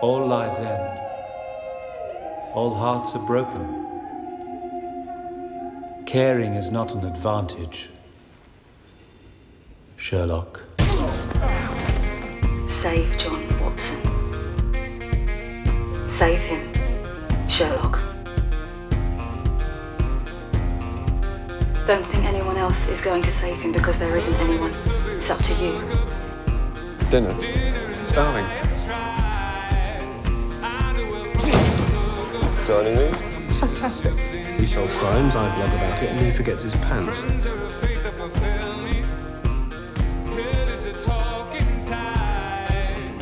All lives end. All hearts are broken. Caring is not an advantage. Sherlock. Save John Watson. Save him, Sherlock. Don't think anyone else is going to save him because there isn't anyone. It's up to you. Dinner. Starving. Joining me? It's fantastic. We solve crimes, I blog about it, and he forgets his pants.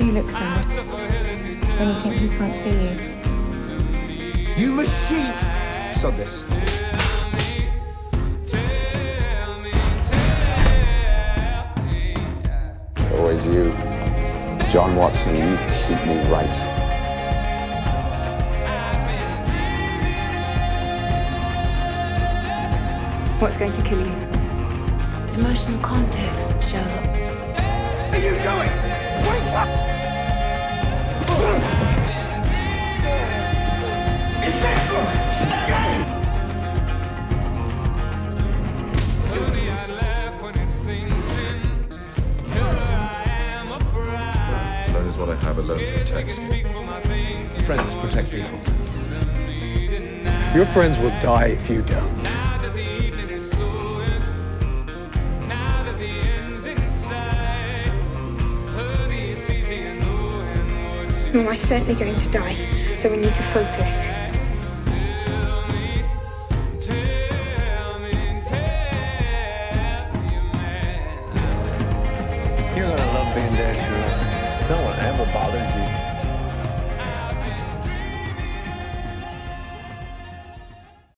You look sad when you think he can't see you. You machine! Sod this. It's always you. John Watson, you keep me right. What's going to kill you? Emotional context, Sherlock. What are you doing? Wake up! Is this a game? That is what I have alone protects. Friends protect people. Your friends will die if you don't. Well, I'm certainly going to die, so we need to focus. You're gonna love being dead, Sherlock. No one ever bothered you.